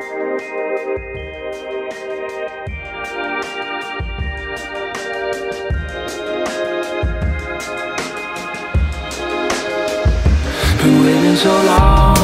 Been waiting so long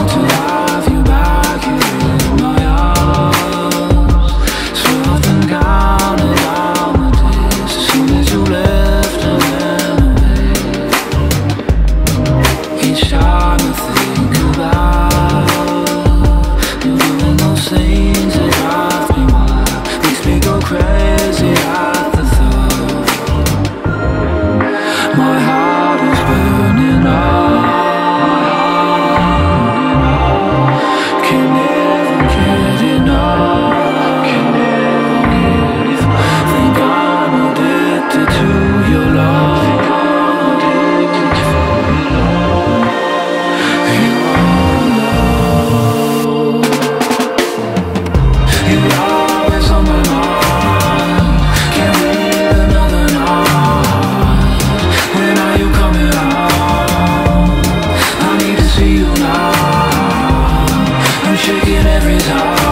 every law